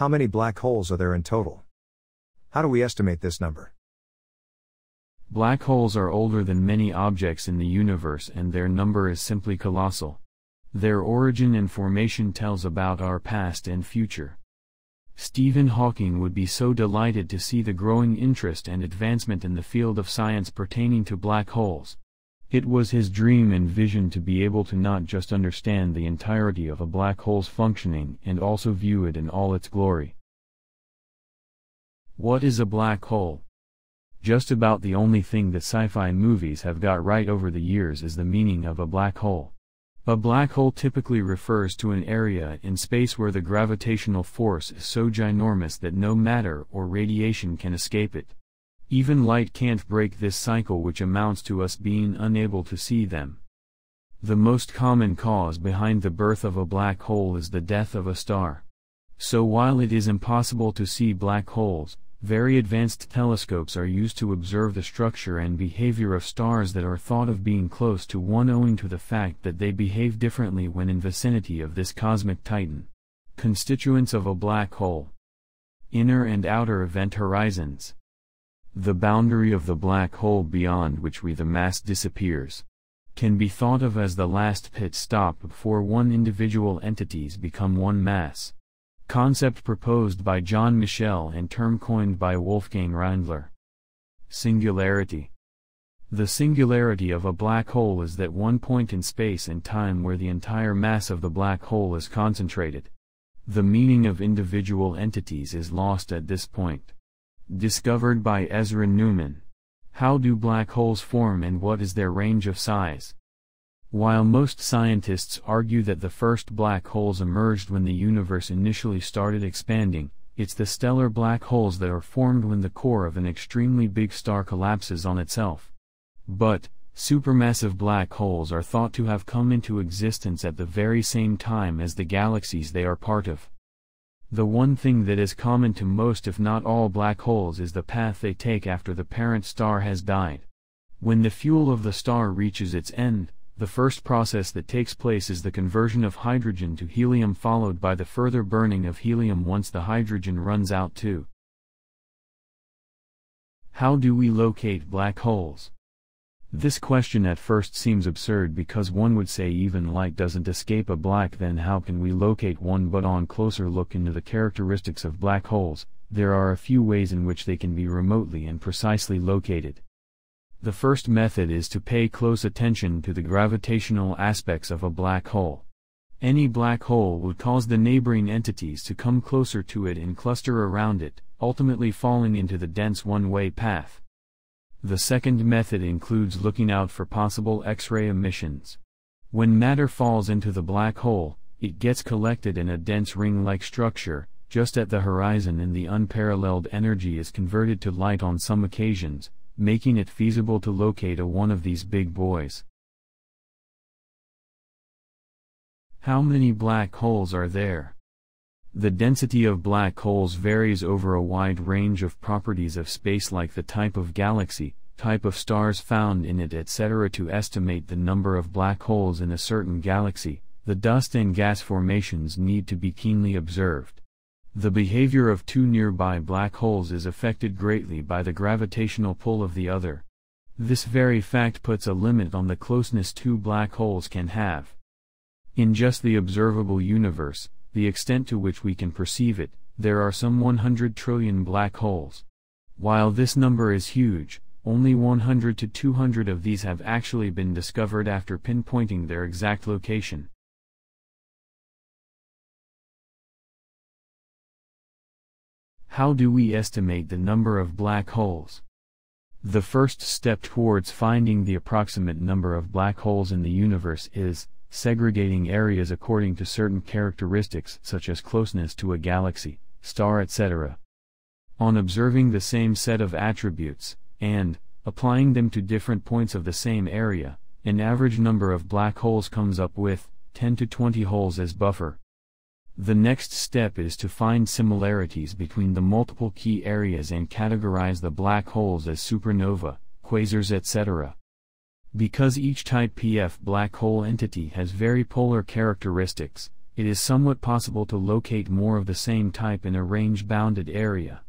How many black holes are there in total? How do we estimate this number? Black holes are older than many objects in the universe and their number is simply colossal. Their origin and formation tells about our past and future. Stephen Hawking would be so delighted to see the growing interest and advancement in the field of science pertaining to black holes. It was his dream and vision to be able to not just understand the entirety of a black hole's functioning and also view it in all its glory. What is a black hole? Just about the only thing that sci-fi movies have got right over the years is the meaning of a black hole. A black hole typically refers to an area in space where the gravitational force is so ginormous that no matter or radiation can escape it. Even light can't break this cycle which amounts to us being unable to see them. The most common cause behind the birth of a black hole is the death of a star. So while it is impossible to see black holes, very advanced telescopes are used to observe the structure and behavior of stars that are thought of being close to one owing to the fact that they behave differently when in vicinity of this cosmic titan. Constituents of a black hole. Inner and outer event horizons. The boundary of the black hole beyond which we the mass disappears can be thought of as the last pit stop before one individual entities become one mass concept proposed by John Michell and term coined by Wolfgang Rindler. Singularity. The singularity of a black hole is that one point in space and time where the entire mass of the black hole is concentrated. The meaning of individual entities is lost at this point. Discovered by Ezra Newman. How do black holes form and what is their range of size? While most scientists argue that the first black holes emerged when the universe initially started expanding, it's the stellar black holes that are formed when the core of an extremely big star collapses on itself. But, supermassive black holes are thought to have come into existence at the very same time as the galaxies they are part of. The one thing that is common to most if not all black holes is the path they take after the parent star has died. When the fuel of the star reaches its end, the first process that takes place is the conversion of hydrogen to helium followed by the further burning of helium once the hydrogen runs out too. How do we locate black holes? This question at first seems absurd because one would say even light doesn't escape a black then how can we locate one but on closer look into the characteristics of black holes, there are a few ways in which they can be remotely and precisely located. The first method is to pay close attention to the gravitational aspects of a black hole. Any black hole would cause the neighboring entities to come closer to it and cluster around it, ultimately falling into the dense one-way path. The second method includes looking out for possible X-ray emissions. When matter falls into the black hole, it gets collected in a dense ring-like structure, just at the horizon and the unparalleled energy is converted to light on some occasions, making it feasible to locate a one of these big boys. How many black holes are there? The density of black holes varies over a wide range of properties of space like the type of galaxy, type of stars found in it etc. To estimate the number of black holes in a certain galaxy, the dust and gas formations need to be keenly observed. The behavior of two nearby black holes is affected greatly by the gravitational pull of the other. This very fact puts a limit on the closeness two black holes can have. In just the observable universe, the extent to which we can perceive it, there are some 100 trillion black holes. While this number is huge, only 100 to 200 of these have actually been discovered after pinpointing their exact location. How do we estimate the number of black holes? The first step towards finding the approximate number of black holes in the universe is segregating areas according to certain characteristics such as closeness to a galaxy, star etc. On observing the same set of attributes, and, applying them to different points of the same area, an average number of black holes comes up with 10 to 20 holes as buffer. The next step is to find similarities between the multiple key areas and categorize the black holes as supernova, quasars etc. Because each type PF black hole entity has very polar characteristics, it is somewhat possible to locate more of the same type in a range-bounded area.